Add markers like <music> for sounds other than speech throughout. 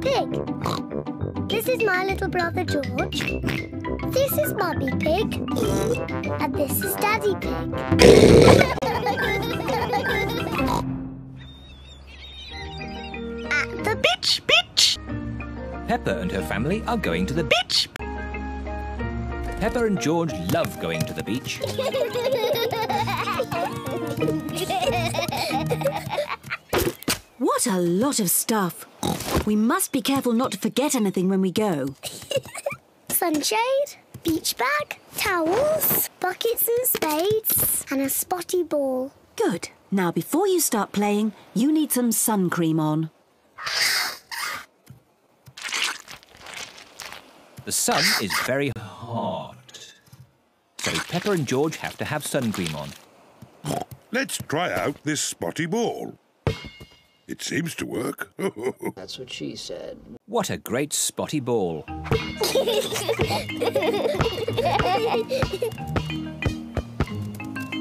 Pig. This is my little brother George. This is Mummy Pig. And this is Daddy Pig. <laughs> At the beach, beach. Peppa and her family are going to the beach. Peppa and George love going to the beach. What a lot of stuff. We must be careful not to forget anything when we go. <laughs> Sunshade, beach bag, towels, buckets and spades, and a spotty ball. Good. Now, before you start playing, you need some sun cream on. The sun is very hot. So Peppa and George have to have sun cream on. Let's try out this spotty ball. It seems to work. <laughs> That's what she said. What a great spotty ball. <laughs>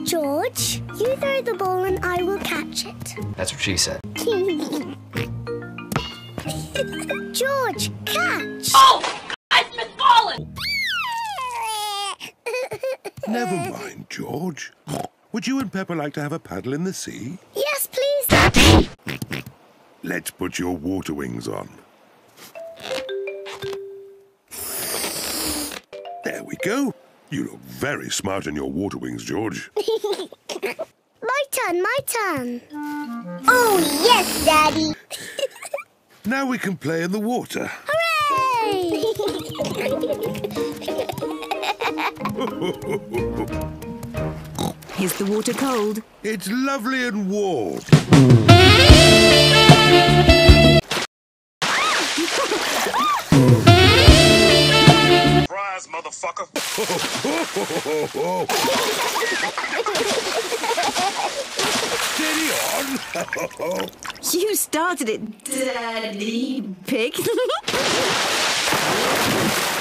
George, you throw the ball and I will catch it. That's what she said. <laughs> George, catch! Oh! I've been fallen! Never mind, George. Would you and Peppa like to have a paddle in the sea? yes, please. Let's put your water wings on. There we go. You look very smart in your water wings, George. <laughs> My turn, my turn. Oh, yes, Daddy. <laughs> Now we can play in the water. Hooray! <laughs> Is the water cold? It's lovely and warm. Motherfucker. Steady on. You started it, Daddy Pig. <laughs>